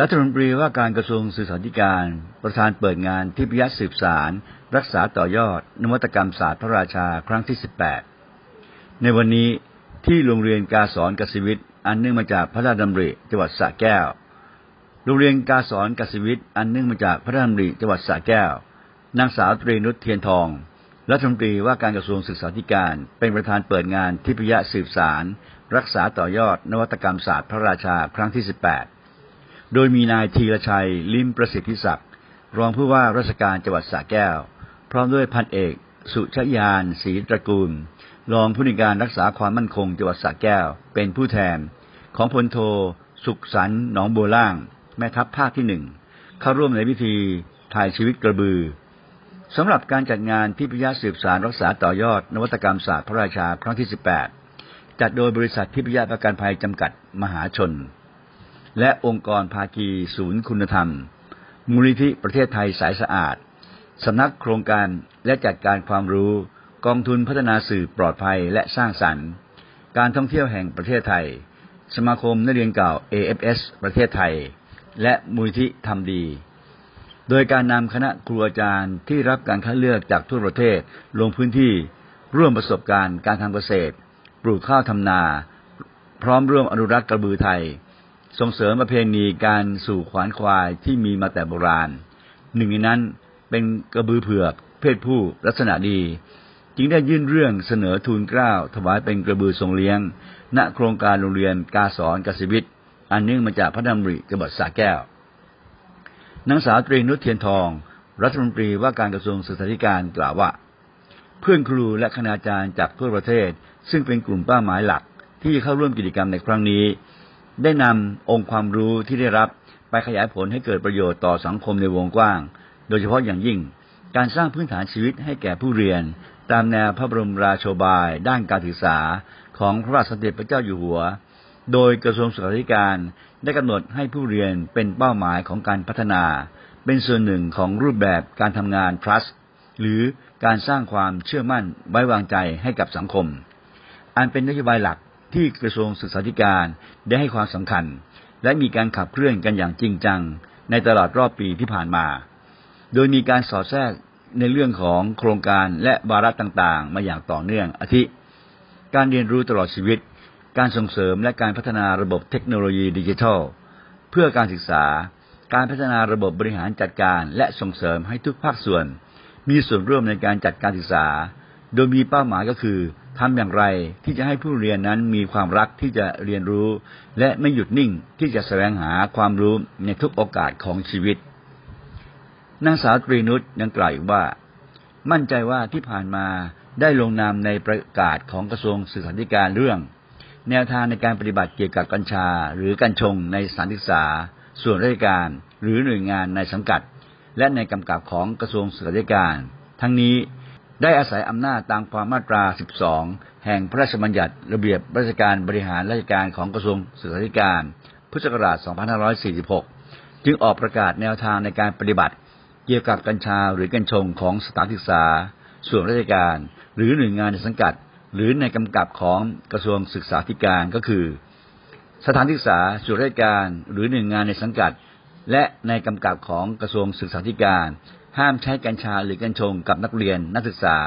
รัฐมนตรีว่าการกระทรวงสื่อสารธิการ ประธานเปิดงานทิพยสืบสาร รักษาต่อยอด นวัตกรรมศาสตร์พระราชาครั้งที่ 18 ในวันนี้ที่โรงเรียนกาสอนกสิวิทย์อันเนื่องมาจากพระราชดำริจังหวัดสระแก้ว โรงเรียนกาสอนกสิวิทย์อันเนื่องมาจากพระราชดำริจังหวัดสระแก้ว นางสาวตรีนุชเทียนทอง รัฐมนตรีว่าการกระทรวงศึกษาธิการ เป็นประธานเปิดงานทิพยสืบสาร รักษาต่อยอด นวัตกรรมศาสตร์พระราชาครั้งที่ 18 โดยมีนายธีรชัย ลิมประสิทธิศักดิ์รองผู้ว่าราชการจังหวัดสระแก้ว พร้อมด้วยพันเอก สุชยานศรีตระกูล รองผู้ในการรักษาความมั่นคงจังหวัดสระแก้ว เป็นผู้แทน ของพลโท สุขสันหนองบัวล่าง แม่ทัพภาคที่หนึ่งเข้าร่วมในพิธีถ่ายชีวิตกระบือสำหรับการจัดงานพิพิยสืบสารรักษาต่อยอด นวัตกรรมศาสตร์พระราชาครั้งที่ 18 จัดโดยบริษัททิพยประกันภัยจำกัดมหาชน และองค์กรภาคีศูนย์คุณธรรม มูลนิธิประเทศไทยสายสะอาด สำนักโครงการและจัดการความรู้ กองทุนพัฒนาสื่อปลอดภัยและสร้างสรรค์ การท่องเที่ยวแห่งประเทศไทย สมาคมนักเรียนเก่า AFS ประเทศไทย และมูลนิธิทำดี โดยการนำคณะครูอาจารย์ที่รับการคัดเลือกจากทั่วประเทศลงพื้นที่ร่วมประสบการณ์การทำเกษตร ปลูกข้าวทำนา พร้อมร่วมอนุรักษ์กระบือไทย ส่งเสริมประเพณีการสู่ขวานควายที่มีมาแต่โบราณ หนึ่งในนั้นเป็นกระบือเผือก เพศผู้ลักษณะดี จึงได้ยื่นเรื่องเสนอทูลเกล้าถวายเป็นกระบือทรงเลี้ยง ณโครงการโรงเรียนกาสอนกสิวิทอันเนื่องมาจากพระดำริจังหวัดสระแก้วนางสาวตรีนุชเทียนทอง รัฐมนตรีว่าการกระทรวงศึกษาธิการกล่าวว่า เพื่อนครูและคณาจารย์จากทั่วประเทศ ซึ่งเป็นกลุ่มเป้าหมายหลักที่เข้าร่วมกิจกรรมในครั้งนี้ ได้นำองค์ความรู้ที่ได้รับไปขยายผลให้เกิดประโยชน์ต่อสังคมในวงกว้าง โดยเฉพาะอย่างยิ่ง การสร้างพื้นฐานชีวิตให้แก่ผู้เรียน ตามแนวพระบรมราโชบาย ด้านการศึกษาของพระบาทสมเด็จพระเจ้าอยู่หัว โดยกระทรวงศึกษาธิการได้กำหนดให้ผู้เรียนเป็นเป้าหมายของการพัฒนา เป็นส่วนหนึ่งของรูปแบบการทำงาน trust หรือการสร้างความเชื่อมั่นไว้วางใจให้กับสังคม อันเป็นนโยบายหลัก ที่กระทรวงศึกษาธิการได้ให้ความสำคัญ และมีการขับเคลื่อนกันอย่างจริงจัง ในตลอดรอบปีที่ผ่านมา โดยมีการสอดแทรกในเรื่องของโครงการและวาระต่างๆ มาอย่างต่อเนื่องอาทิ การเรียนรู้ตลอดชีวิต การส่งเสริมและการพัฒนาระบบเทคโนโลยีดิจิทัล เพื่อการศึกษา การพัฒนาระบบบริหารจัดการ และส่งเสริมให้ทุกภาคส่วน มีส่วนร่วมในการจัดการศึกษา โดยมีเป้าหมายก็คือ ทำอย่างไรที่จะให้ผู้เรียนนั้นมีความรักที่จะเรียนรู้ และไม่หยุดนิ่งที่จะแสวงหาความรู้ในทุกโอกาสของชีวิตนางสาวตรีนุชยังกล่าวอีกว่า มั่นใจว่าที่ผ่านมาได้ลงนามในประกาศของกระทรวงศึกษาธิการเรื่อง แนวทางในการปฏิบัติเกี่ยวกับกัญชา หรือกัญชงในสถานศึกษา ส่วนราชการ หรือหน่วยงานในสังกัด และในกำกับของกระทรวงศึกษาธิการ ทั้งนี้ ได้อาศัยอำนาจตามความมาตรา 12 แห่งพระราชบัญญัติระเบียบราชการบริหารราชการของกระทรวงศึกษาธิการ พุทธศักราช 2546 จึงออกประกาศแนวทางในการปฏิบัติ เกี่ยวกับกัญชาหรือกัญชงของสถานศึกษา ส่วนราชการ หรือหน่วยงานในสังกัด หรือในกำกับของกระทรวงศึกษาธิการก็คือ สถานศึกษา ส่วนราชการ หรือหน่วยงานในสังกัด และในกำกับของกระทรวงศึกษาธิการ ห้ามใช้กัญชาหรือกัญชงกับนักเรียนนักศึกษา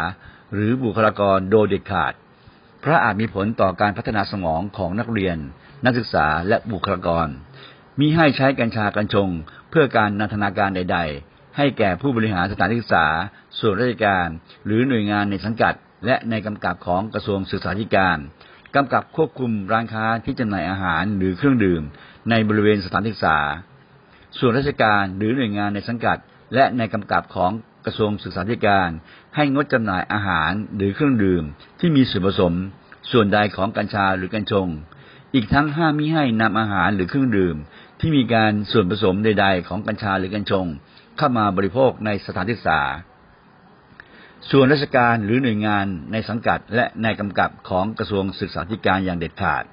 หรือบุคลากรโดยเด็ดขาด เพราะอาจมีผลต่อการพัฒนาสมองของนักเรียน นักศึกษาและบุคลากร มิให้ใช้กัญชากัญชง เพื่อการนันทนาการใด ๆ ให้แก่ผู้บริหารสถานศึกษา ส่วนราชการ หรือหน่วยงานในสังกัด และในกำกับของกระทรวงศึกษาธิการกำกับควบคุมร้านค้าที่จำหน่ายอาหารหรือเครื่องดื่ม ในบริเวณสถานศึกษา ส่วนราชการหรือหน่วยงานในสังกัด และในกำกับของกระทรวงศึกษาธิการ ให้งดจำหน่ายอาหารหรือเครื่องดื่มที่มีส่วนผสม ส่วนใดของกัญชาหรือกัญชง อีกทั้งห้ามมิให้นำอาหารหรือเครื่องดื่ม ที่มีการส่วนผสมใด ๆ ของกัญชาหรือกัญชง เข้ามาบริโภคในสถานศึกษา ส่วนราชการหรือหน่วยงานในสังกัด และในกำกับของกระทรวงศึกษาธิการอย่างเด็ดขาด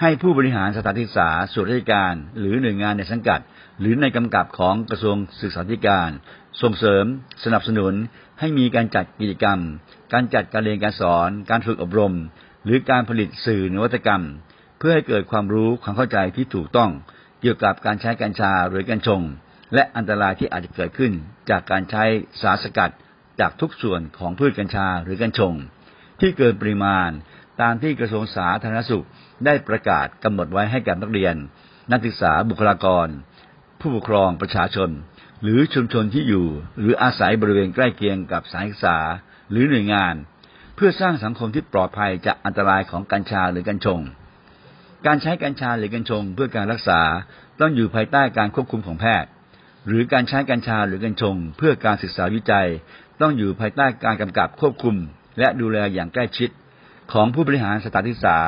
ให้ผู้บริหารสถานศึกษาส่วนราชการ หรือหน่วยงานในสังกัด หรือในกำกับของกระทรวงศึกษาธิการ ส่งเสริมสนับสนุนให้มีการจัดกิจกรรม การจัดการเรียนการสอน การฝึกอบรม หรือการผลิตสื่อนวัตกรรม เพื่อให้เกิดความรู้ความเข้าใจที่ถูกต้อง เกี่ยวกับการใช้กัญชาหรือกัญชง และอันตรายที่อาจจะเกิดขึ้น จากการใช้สารสกัด จากทุกส่วนของพืชกัญชาหรือกัญชง ที่เกินปริมาณ ตามที่กระทรวงสาธารณสุขได้ประกาศกำหนดไว้ให้กับนักเรียน นักศึกษาบุคลากร ผู้ปกครองประชาชน หรือชุมชนที่อยู่ หรืออาศัยบริเวณใกล้เคียงกับสานศึกษาหรือหน่วยงาน เพื่อสร้างสังคมที่ปลอดภัยจากอันตรายของกัญชาหรือกัญชง การใช้กัญชาหรือกัญชง เพื่อการรักษาต้องอยู่ภายใต้การควบคุมของแพทย์ หรือการใช้กัญชาหรือกัญชง เพื่อการศึกษาวิจัย ต้องอยู่ภายใต้การกำกับควบคุม และดูแลอย่างใกล้ชิด ของผู้บริหารสถานศึกษา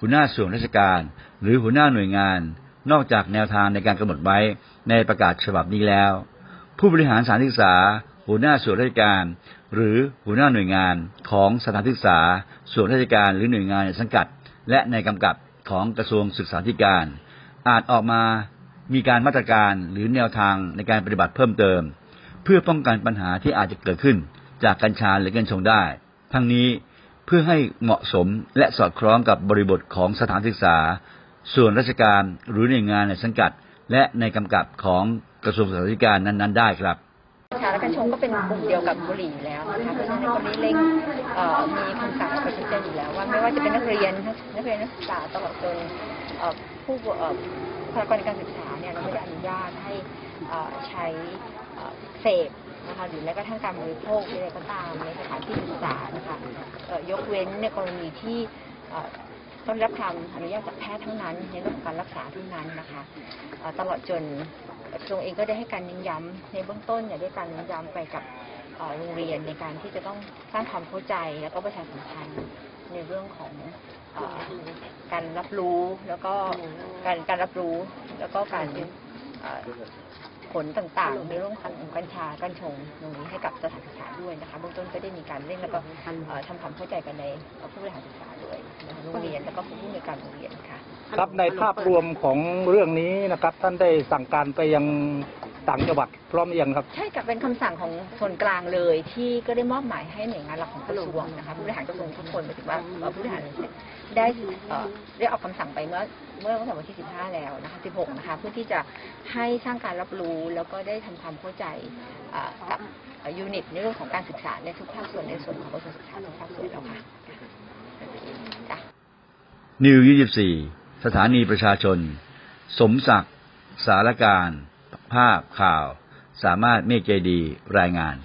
หัวหน้าส่วนราชการ หรือหัวหน้าหน่วยงานนอกจากแนวทางในการกำหนดไว้ ในประกาศฉบับนี้แล้ว ผู้บริหารสถานศึกษา หัวหน้าส่วนราชการ หรือหัวหน้าหน่วยงานของสถานศึกษา ส่วนราชการหรือหน่วยงานในสังกัด และในกำกับของกระทรวงศึกษาธิการ อาจออกมามีการมาตรการหรือแนวทางในการปฏิบัติเพิ่มเติม เพื่อป้องกันปัญหาที่อาจจะเกิดขึ้น จากกัญชาหรือกัญชงได้ ทั้งนี้เพื่อให้เหมาะสมและสอดคล้องกับบริบทของสถานศึกษา ส่วนราชการหรือหน่วยงานในสังกัด และในกำกับของกระทรวงศึกษาธิการนั้นๆได้ครับกัญชาและกัญชงก็เป็นกลุ่มเดียวกับบุหรี่อยู่แล้วนะคะเพราะฉะนั้นในกรณีเร่งเอ่อมีคำสั่งออกไปชัดเจนอยู่แล้วว่าไม่ว่าจะเป็นนักเรียนนักเรียนนักศึกษาตลอดจนผู้เอ่อบุคลากรในการศึกษาเนี่ยเราไม่ได้อนุญาตให้ใช้เสพนะคะหรือแม้กระทั่งการบริโภคอะไรก็ตามในสถานที่ศึกษานะคะเอ่อยกเว้นในกรณีที่ ต้องรับคำอนุญาตจากแพทย์เท่านั้น ในเรื่องของการรักษาเท่านั้นนะคะตลอดจนกระทรวงเองก็ได้ให้การเน้นย้ำในเบื้องต้นเนี่ยได้การเน้นย้ำไปกับโรงเรียนในการที่จะต้องสร้างความเข้าใจแล้วก็ประชาสัมพันธ์ในเรื่องของอการรับรู้แล้วก็การการรับรู้แล้วก็การ ผลต่างๆ ในเรื่องของกัญชากัญชงตรงนี้ให้กับสถานศึกษาด้วยนะคะเบื้องต้นก็ได้มีการเร่งแล้วก็ทำความเข้าใจกันในผู้บริหารศึกษาด้วยโรงเรียนแล้วก็ผู้อำนการโรงเรียนค่ะครับในภาพรวมของเรื่องนี้นะครับ ท่านได้สั่งการไปยัง ต่างจังหวัดพร้อมหรือยังครับ ใช่กับเป็นคำสั่งของส่วนกลางเลย ที่ก็ได้มอบหมายให้หน่วยงานหลักของกระทรวงนะคะผู้บริหารกระทรวงทุกคนหมายถึงว่าเอ่อผู้บริหารได้เอ่อได้ออกคำสั่งไปเมื่อเมื่อตั้งแต่วันที่ 15 แล้วนะคะ 16 นะคะเพื่อที่จะให้สร้างการรับรู้แล้วก็ได้ทำความเข้าใจเอ่อกับยูนิตในเรื่องของการศึกษาในทุกภาคส่วนในส่วนของกระทรวงศึกษาทุกภาคส่วนแล้วค่ะโอเคจ้ะ นิว24 สถานีประชาชน สมศักดิ์ สารการ ภาพข่าว สามารถเมฆเจดีรายงาน